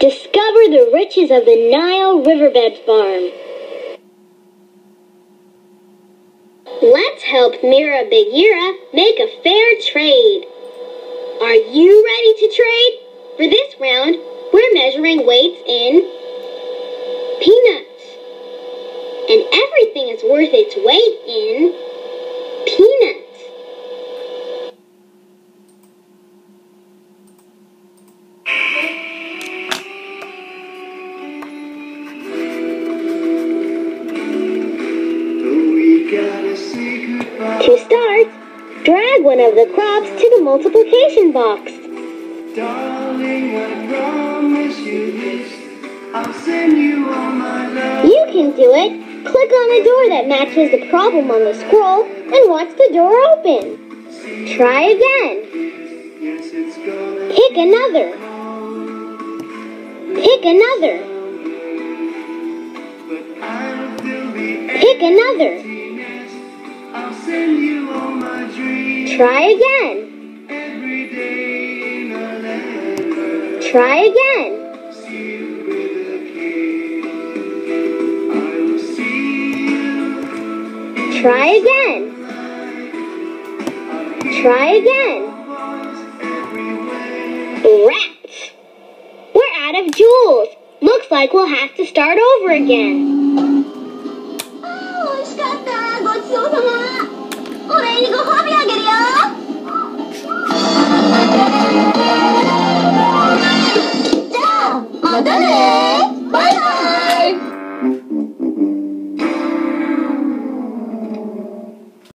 Discover the riches of the Nile Riverbed Farm. Let's help Mira Bagheera make a fair trade. Are you ready to trade? For this round, we're measuring weights in peanuts. And everything is worth its weight in To start, drag one of the crops to the multiplication box. Darling, you this. I'll send you all my love. You can do it. Click on the door that matches the problem on the scroll and watch the door open. Try again. Pick another. Pick another. but I'll fill the Pick another. Try again. every day in. Try again. Sealed with a kiss. I will see you. Try again. Try again. Rats! We're out of jewels. Looks like we'll have to start over again. Oh.